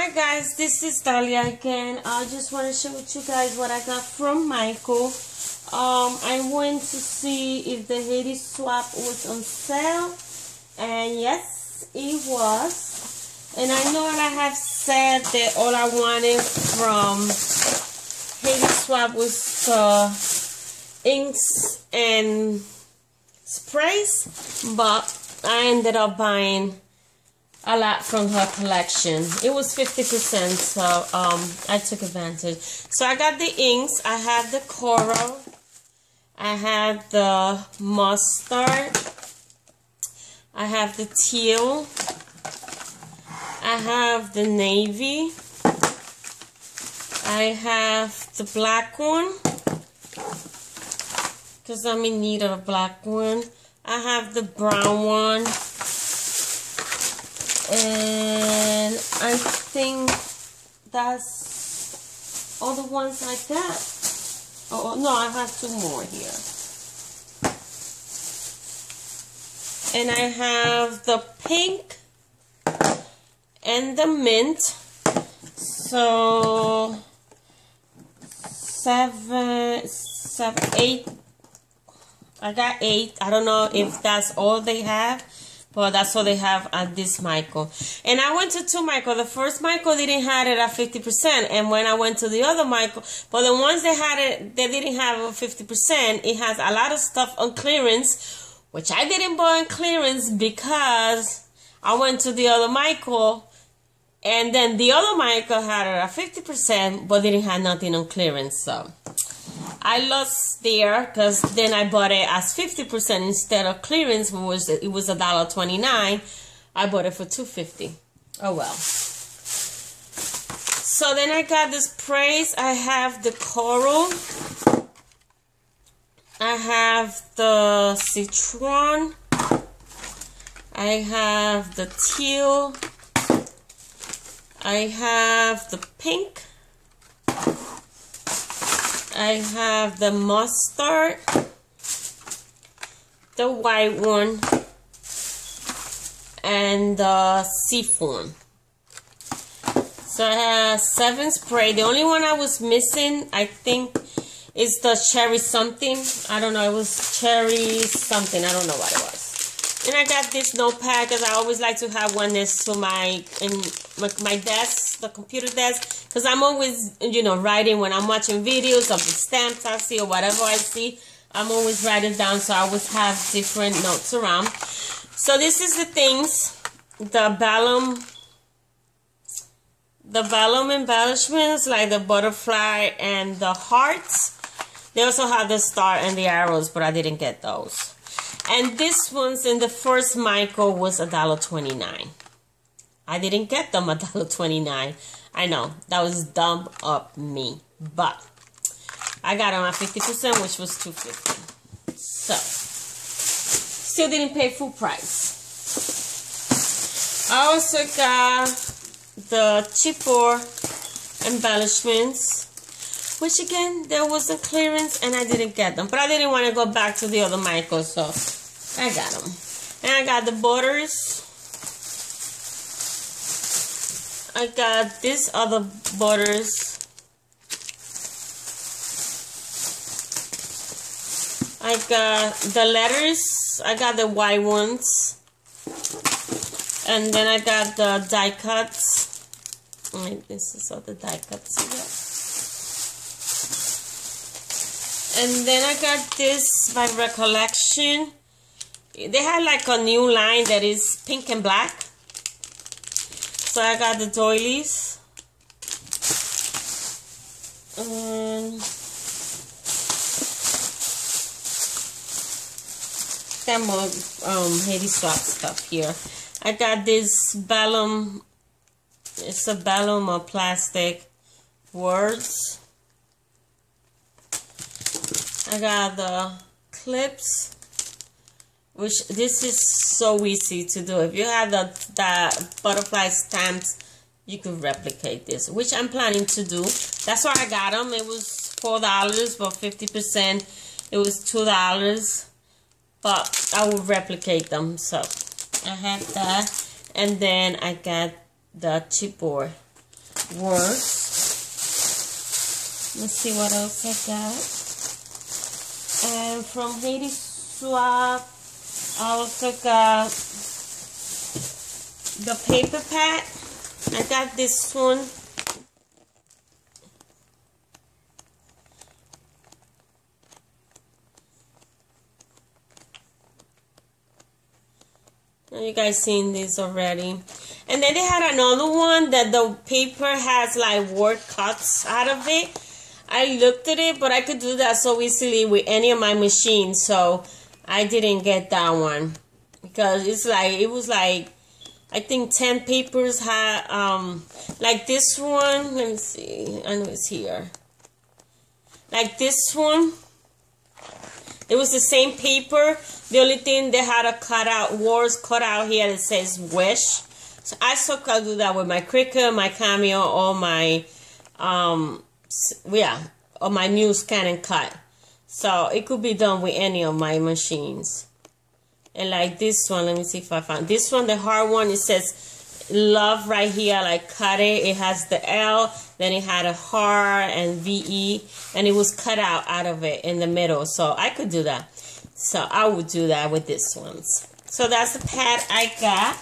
Hi guys, this is Dalia again. I just want to with you guys what I got from Michael. Um, I went to see if the Heidi Swapp was on sale, and yes, it was. And I know I have said that all I wanted from Heidi Swapp was uh, inks and sprays, but I ended up buying a lot from her collection. It was 50%, so um, I took advantage. So I got the inks. I have the coral. I have the mustard. I have the teal. I have the navy. I have the black one. Because I'm in need of a black one. I have the brown one. And I think that's all the ones like that. Oh, oh, no, I have two more here. And I have the pink and the mint. So, seven, seven, eight. I got eight. I don't know if that's all they have. But that's what they have at this Michael. And I went to two Michael. The first Michael didn't have it at 50%. And when I went to the other Michael, but the ones that had it, they didn't have a 50%. It has a lot of stuff on clearance, which I didn't buy on clearance because I went to the other Michael. And then the other Michael had it at 50%, but didn't have nothing on clearance. So I lost there because then I bought it as 50% instead of clearance, which was it was a dollar 29. I bought it for 250. Oh well. So then I got this praise. I have the coral. I have the citron. I have the teal. I have the pink. I have the mustard, the white one, and the seafoam. So I have seven spray. The only one I was missing, I think, is the cherry something. I don't know. It was cherry something. I don't know what it was. And I got this notepad because I always like to have one next to my my, desk, the computer desk, because I'm always you know writing when I'm watching videos of the stamps I see or whatever I see. I'm always writing down, so I always have different notes around. So this is the things, the vellum, the vellum embellishments like the butterfly and the hearts. They also have the star and the arrows, but I didn't get those. And this one's in the first Michael was a dollar twenty nine. I didn't get them a dollar twenty nine. I know that was dumb up me, but I got them at fifty percent, which was two fifty. So still didn't pay full price. I also got the cheaper embellishments which again there was a clearance and I didn't get them but I didn't want to go back to the other Michael so I got them and I got the borders I got this other borders I got the letters I got the white ones and then I got the die cuts Wait, this is all the die cuts And then I got this by recollection. They had like a new line that is pink and black. So I got the doilies. Um, got more um, Heidi Swapp stuff here. I got this vellum. It's a vellum of plastic words. I got the clips which this is so easy to do. If you have the, the butterfly stamps you could replicate this which I'm planning to do. That's why I got them it was four dollars but 50 percent it was two dollars. But I will replicate them so I have that. And then I got the chipboard. Works. Let's see what else I got. And from Heidi Swapp, I also got the paper pad. I got this one. You guys seen this already. And then they had another one that the paper has like word cuts out of it. I looked at it, but I could do that so easily with any of my machines. So I didn't get that one because it's like it was like I think ten papers had um like this one. Let me see. I know it's here. Like this one. It was the same paper. The only thing they had a cut out words cut out here that says wish. So I still could do that with my Cricut, my Cameo, or my um yeah, or my new scan and cut. So it could be done with any of my machines. And like this one, let me see if I found this one, the hard one, it says love right here, like cut it. It has the L, then it had a heart and VE, and it was cut out out of it in the middle. So I could do that. So I would do that with this ones. So that's the pad I got.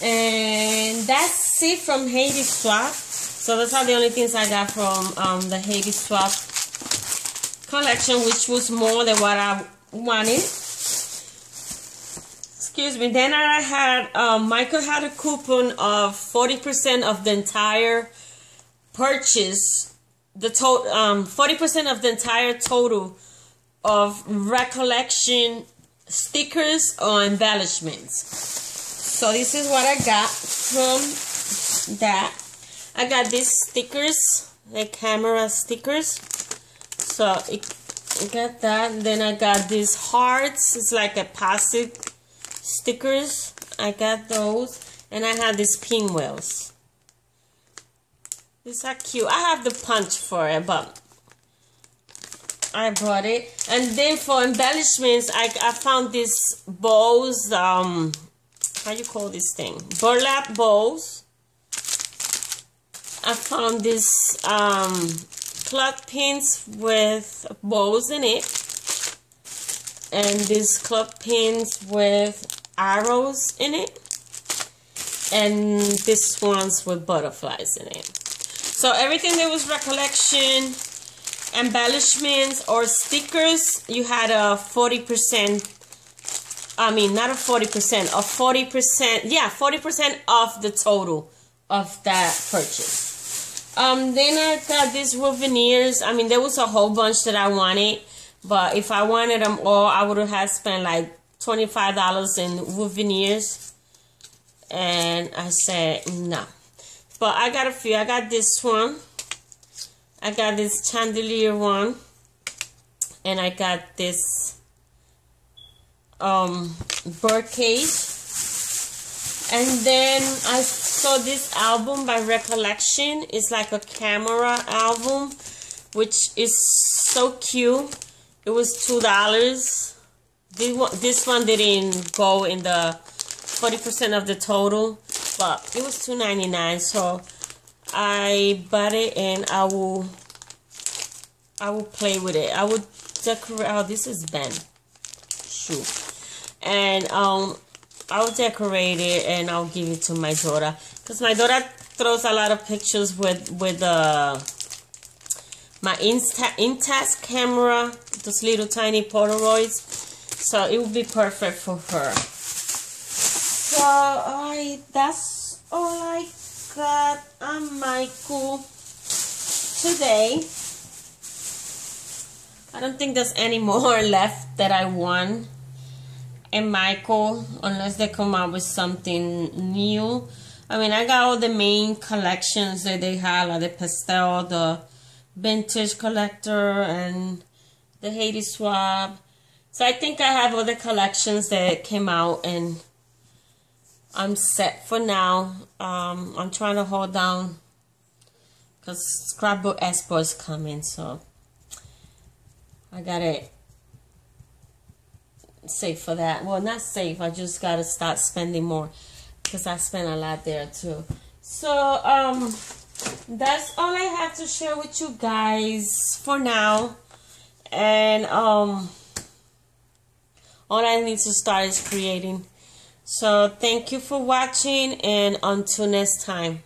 And that's it from Heidi Swapp. So those are the only things I got from um, the Heidi Swapp collection, which was more than what I wanted. Excuse me. Then I had, um, Michael had a coupon of 40% of the entire purchase, the total, um, 40% of the entire total of recollection stickers or embellishments. So this is what I got from that. I got these stickers, the camera stickers. So I got that. Then I got these hearts. It's like a passive stickers. I got those. And I have these pinwheels. These are cute. I have the punch for it, but I brought it. And then for embellishments, I, I found these bows, um, how you call this thing? Burlap bows. I found these um, cloth pins with bows in it. And these cloth pins with arrows in it. And this ones with butterflies in it. So everything that was recollection, embellishments, or stickers, you had a 40% I mean, not a 40%, a 40%, yeah, 40% off the total of that purchase. Um, then I got these veneers. I mean, there was a whole bunch that I wanted, but if I wanted them all, I would have spent like $25 in wood. And I said, no. But I got a few. I got this one. I got this chandelier one. And I got this um, case, And then I saw this album by Recollection. It's like a camera album, which is so cute. It was $2. This one, this one didn't go in the 40% of the total, but it was $2.99. So I bought it and I will I will play with it. I would decorate. Oh, this is Ben. Shoot and um I'll decorate it and I'll give it to my daughter. Because my daughter throws a lot of pictures with with uh my Insta Instax camera those little tiny Polaroids. So it would be perfect for her. So I that's all I got on Michael today. I don't think there's any more left that I want and Michael unless they come out with something new. I mean, I got all the main collections that they have, like the pastel, the vintage collector, and the Heidi Swapp. So I think I have all the collections that came out, and I'm set for now. Um, I'm trying to hold down because Scrapbook Expo is coming, so I got it safe for that. Well, not safe. I just got to start spending more. because I spent a lot there too. So um, that's all I have to share with you guys for now. And um, all I need to start is creating. So thank you for watching and until next time.